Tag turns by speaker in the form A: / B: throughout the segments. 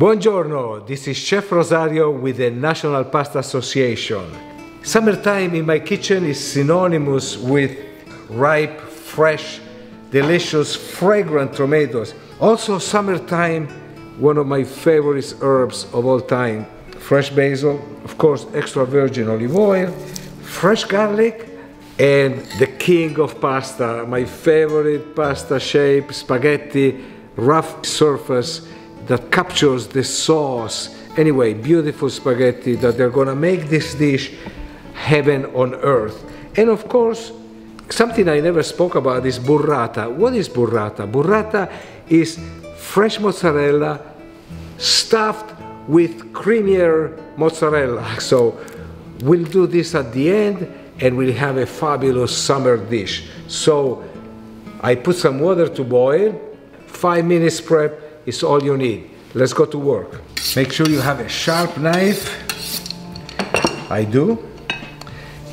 A: Buongiorno, this is Chef Rosario with the National Pasta Association. Summertime in my kitchen is synonymous with ripe, fresh, delicious, fragrant tomatoes. Also, summertime, one of my favorite herbs of all time fresh basil, of course, extra virgin olive oil, fresh garlic, and the king of pasta, my favorite pasta shape, spaghetti, rough surface that captures the sauce. Anyway, beautiful spaghetti that they're gonna make this dish heaven on earth. And of course, something I never spoke about is burrata. What is burrata? Burrata is fresh mozzarella stuffed with creamier mozzarella. So we'll do this at the end and we'll have a fabulous summer dish. So I put some water to boil. Five minutes prep is all you need. Let's go to work. Make sure you have a sharp knife. I do.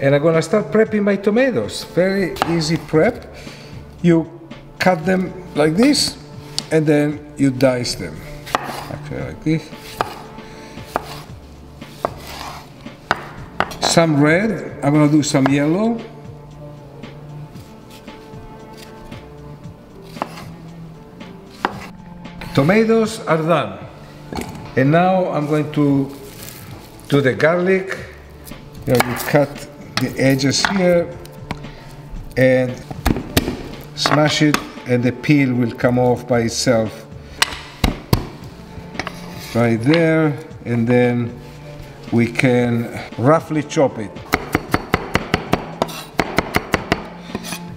A: And I'm gonna start prepping my tomatoes. Very easy prep. You cut them like this and then you dice them. Actually like this. Some red, I'm gonna do some yellow. Tomatoes are done. And now I'm going to do the garlic. You know, you cut the edges here and smash it and the peel will come off by itself. Right there and then we can roughly chop it.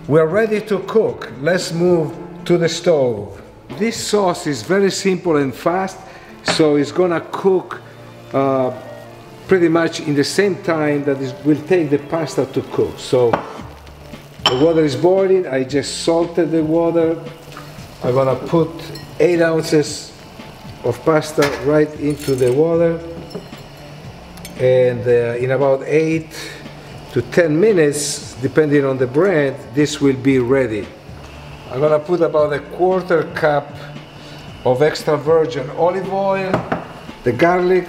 A: We're ready to cook. Let's move to the stove. This sauce is very simple and fast, so it's gonna cook uh, pretty much in the same time that it will take the pasta to cook. So the water is boiling, I just salted the water. I'm gonna put eight ounces of pasta right into the water and uh, in about 8 to 10 minutes depending on the brand this will be ready I'm gonna put about a quarter cup of extra virgin olive oil the garlic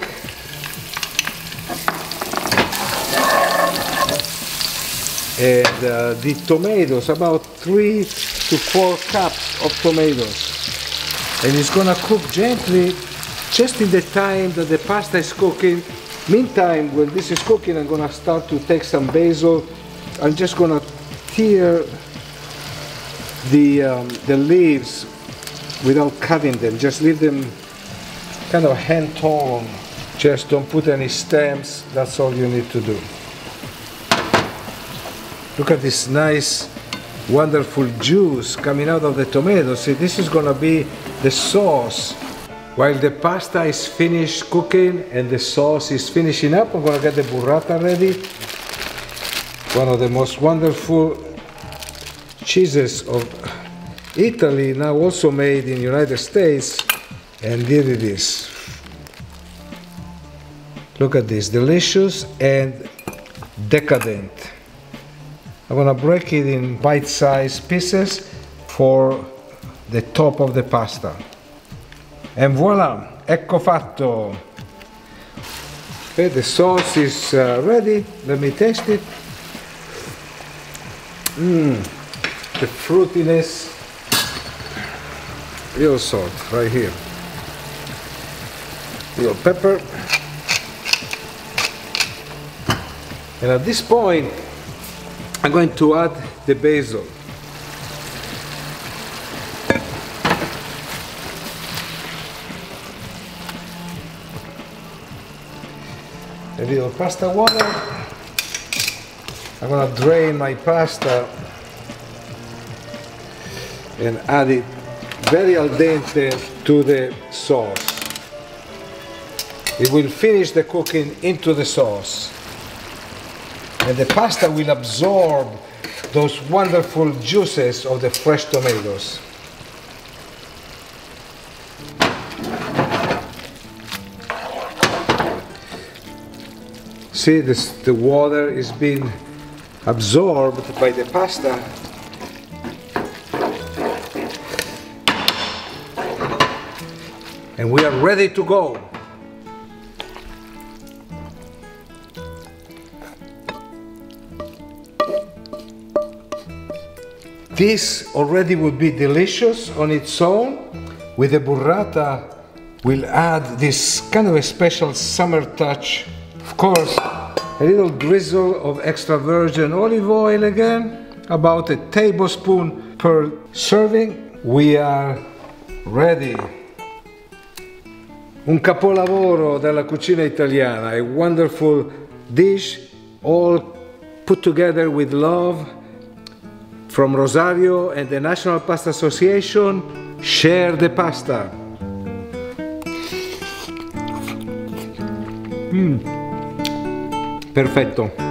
A: and uh, the tomatoes about 3 to 4 cups of tomatoes and it's gonna cook gently just in the time that the pasta is cooking Meantime, when this is cooking, I'm gonna start to take some basil. I'm just gonna tear the, um, the leaves without cutting them. Just leave them kind of hand torn. Just don't put any stems. That's all you need to do. Look at this nice, wonderful juice coming out of the tomato. See, this is gonna be the sauce while the pasta is finished cooking and the sauce is finishing up, I'm gonna get the burrata ready. One of the most wonderful cheeses of Italy, now also made in the United States. And here it is. Look at this, delicious and decadent. I'm gonna break it in bite-sized pieces for the top of the pasta. And voila, ecco fatto. Okay, the sauce is uh, ready. Let me taste it. Mmm, the fruitiness. Little salt right here. Little pepper. And at this point, I'm going to add the basil. a little pasta water. I'm gonna drain my pasta and add it very al dente to the sauce. It will finish the cooking into the sauce. And the pasta will absorb those wonderful juices of the fresh tomatoes. See, this, the water is being absorbed by the pasta. And we are ready to go. This already would be delicious on its own. With the burrata, we'll add this kind of a special summer touch. Of course, a little drizzle of extra virgin olive oil again, about a tablespoon per serving. We are ready. Un capolavoro della cucina italiana, a wonderful dish all put together with love from Rosario and the National Pasta Association. Share the pasta. Mm. Perfetto.